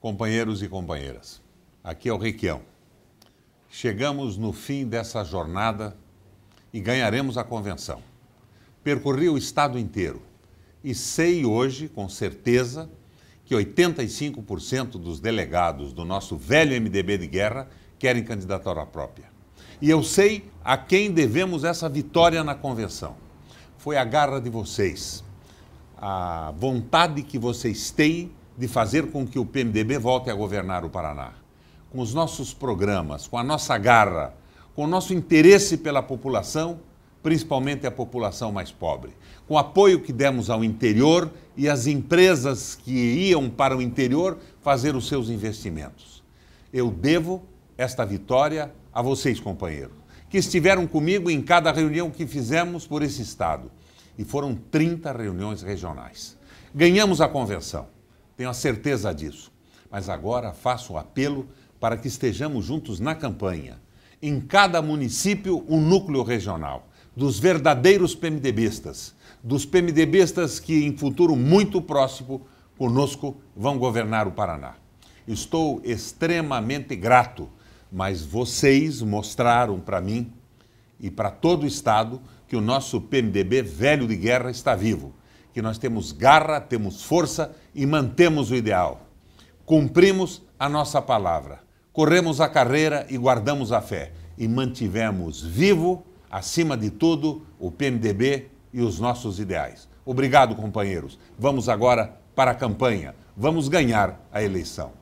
Companheiros e companheiras, aqui é o Requião. Chegamos no fim dessa jornada e ganharemos a convenção. Percorri o estado inteiro e sei hoje, com certeza, que 85% dos delegados do nosso velho MDB de guerra querem candidatura própria. E eu sei a quem devemos essa vitória na convenção. Foi a garra de vocês, a vontade que vocês têm de fazer com que o PMDB volte a governar o Paraná. Com os nossos programas, com a nossa garra, com o nosso interesse pela população, principalmente a população mais pobre, com o apoio que demos ao interior e às empresas que iam para o interior fazer os seus investimentos. Eu devo esta vitória a vocês, companheiros, que estiveram comigo em cada reunião que fizemos por esse Estado. E foram 30 reuniões regionais. Ganhamos a convenção tenho a certeza disso. Mas agora faço um apelo para que estejamos juntos na campanha. Em cada município, um núcleo regional, dos verdadeiros PMDBistas, dos PMDBistas que em futuro muito próximo conosco vão governar o Paraná. Estou extremamente grato, mas vocês mostraram para mim e para todo o Estado que o nosso PMDB velho de guerra está vivo que nós temos garra, temos força e mantemos o ideal. Cumprimos a nossa palavra, corremos a carreira e guardamos a fé e mantivemos vivo, acima de tudo, o PMDB e os nossos ideais. Obrigado, companheiros. Vamos agora para a campanha. Vamos ganhar a eleição.